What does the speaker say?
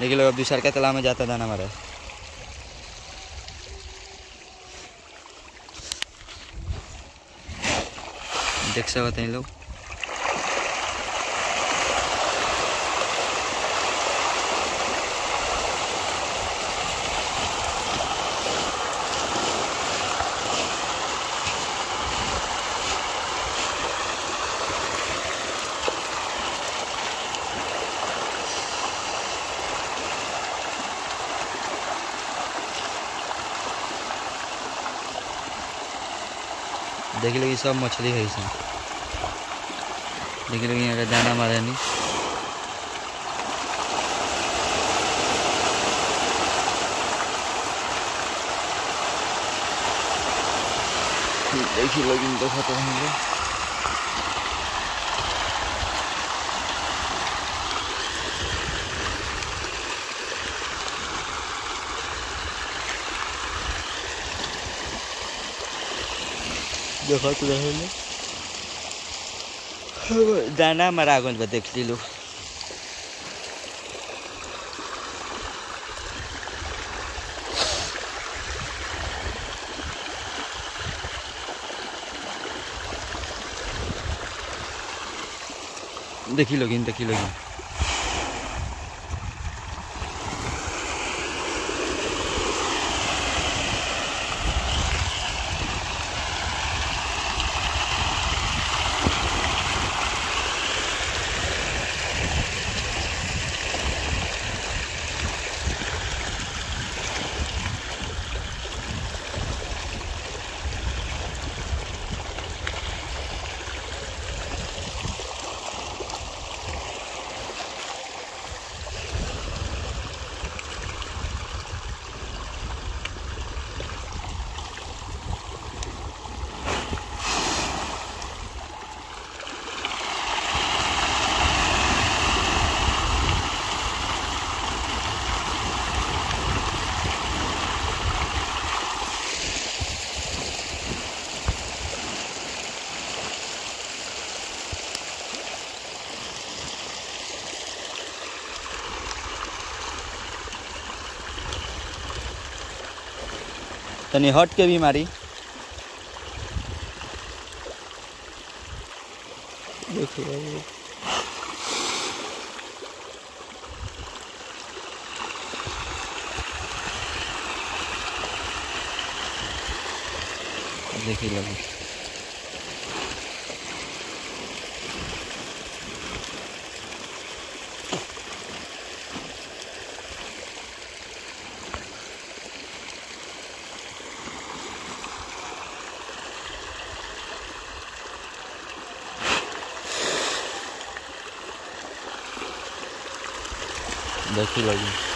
देखिए लोग अब दूसर का तालाब में जाता था ना हमारा देख सकते हैं लोग। देखिए लोग सब मछली है इसमें। देखिए लोग यहाँ का दाना मारे नहीं। देखिए लोग तो खत्म होंगे देखो तो रहे दाना मारा गल बा देख ली लोग देखी लोगिन देखी लोगिन तनी हट के भी मारी। देखिए देखिए लगे देखिए लगे